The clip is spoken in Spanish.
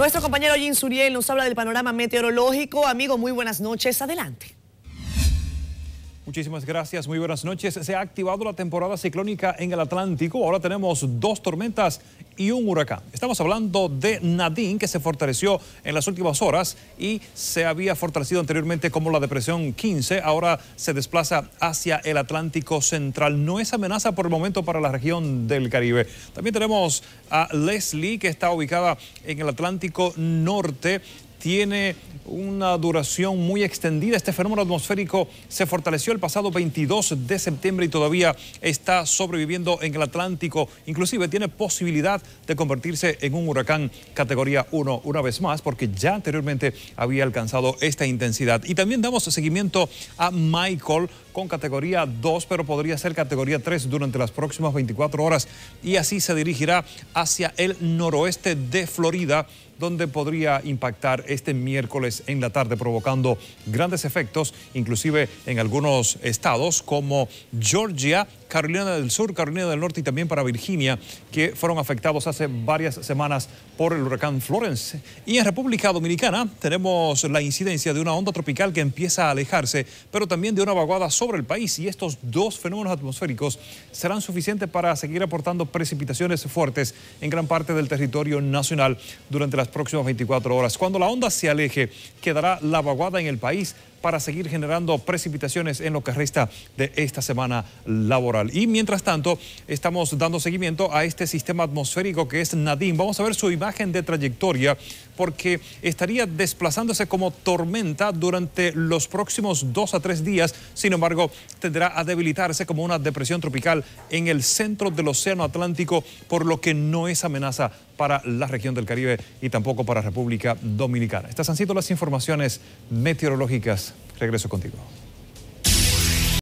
Nuestro compañero Jim Suriel nos habla del panorama meteorológico. Amigo, muy buenas noches. Adelante. Muchísimas gracias, muy buenas noches. Se ha activado la temporada ciclónica en el Atlántico. Ahora tenemos dos tormentas y un huracán. Estamos hablando de Nadine, que se fortaleció en las últimas horas y se había fortalecido anteriormente como la depresión 15. Ahora se desplaza hacia el Atlántico Central. No es amenaza por el momento para la región del Caribe. También tenemos a Leslie, que está ubicada en el Atlántico Norte tiene una duración muy extendida. Este fenómeno atmosférico se fortaleció el pasado 22 de septiembre y todavía está sobreviviendo en el Atlántico. Inclusive tiene posibilidad de convertirse en un huracán categoría 1 una vez más porque ya anteriormente había alcanzado esta intensidad. Y también damos seguimiento a Michael con categoría 2, pero podría ser categoría 3 durante las próximas 24 horas. Y así se dirigirá hacia el noroeste de Florida donde podría impactar este miércoles en la tarde, provocando grandes efectos, inclusive en algunos estados como Georgia, Carolina del Sur, Carolina del Norte y también para Virginia, que fueron afectados hace varias semanas por el huracán Florence. Y en República Dominicana tenemos la incidencia de una onda tropical que empieza a alejarse, pero también de una vaguada sobre el país. Y estos dos fenómenos atmosféricos serán suficientes para seguir aportando precipitaciones fuertes en gran parte del territorio nacional durante las próximas 24 horas. Cuando la onda se aleje, quedará la vaguada en el país para seguir generando precipitaciones en lo que resta de esta semana laboral. Y mientras tanto, estamos dando seguimiento a este sistema atmosférico que es Nadine. Vamos a ver su imagen de trayectoria porque estaría desplazándose como tormenta durante los próximos dos a tres días. Sin embargo, tendrá a debilitarse como una depresión tropical en el centro del Océano Atlántico, por lo que no es amenaza para la región del Caribe y tampoco para República Dominicana. Estas han sido las informaciones meteorológicas Regreso contigo.